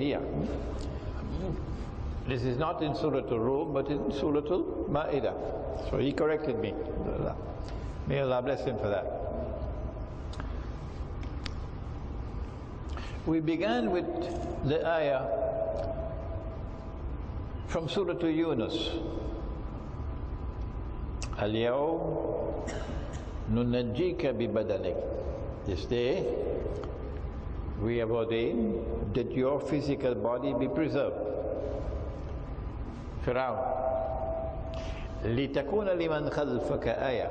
here. This is not in Surah Al-Rum, but in Surah Al-Ma'idah. So he corrected me. May Allah bless him for that. We began with the ayah from Surah to Yunus. Al-yawm nunajjika bi badanik. This day we have ordained that your physical body be preserved. Fir'aun. لتكون لمن خلفك آية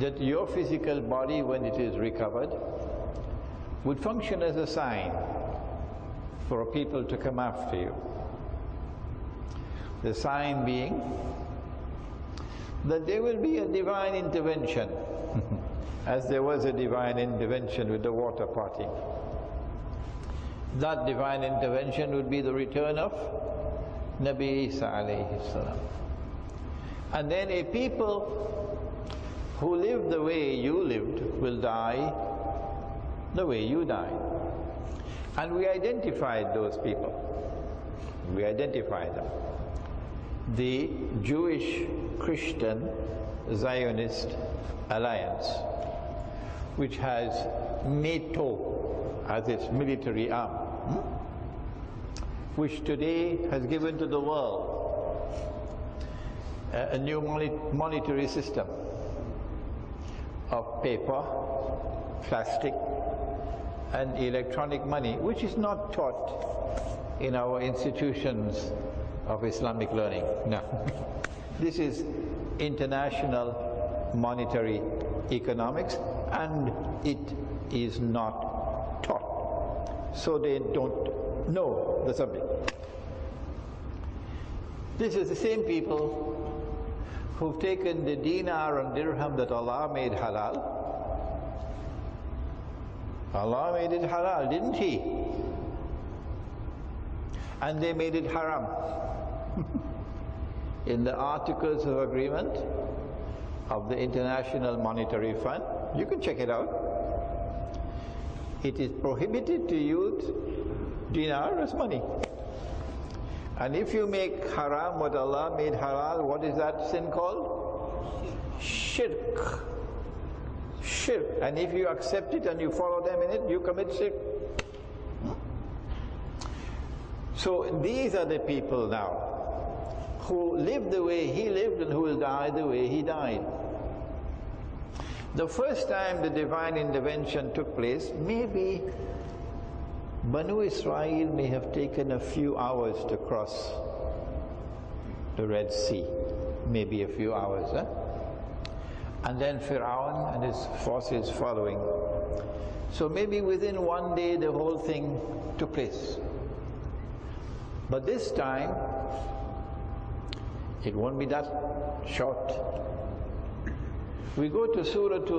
that your physical body when it is recovered would function as a sign for people to come after you. The sign being that there will be a divine intervention as there was a divine intervention with the water party. That divine intervention would be the return of Nabi Isa alayhi salam. And then a people who live the way you lived will die the way you died. And we identified those people. We identified them. The Jewish Christian Zionist Alliance which has NATO as its military arm, which today has given to the world a, a new monetary system of paper, plastic, and electronic money, which is not taught in our institutions of Islamic learning. No. this is international monetary economics and it is not taught. So they don't know the subject. This is the same people who've taken the dinar and dirham that Allah made halal. Allah made it halal, didn't He? And they made it haram. In the Articles of Agreement of the International Monetary Fund, you can check it out. It is prohibited to use dinar as money. And if you make haram what Allah made halal, what is that sin called? Shirk. Shirk. And if you accept it and you follow them in it, you commit shirk. So these are the people now who lived the way he lived and who will die the way he died. The first time the divine intervention took place, maybe Banu Israel may have taken a few hours to cross the Red Sea, maybe a few hours. Eh? And then Pharaoh and his forces following. So maybe within one day the whole thing took place. But this time, it won't be that short. We go to Surah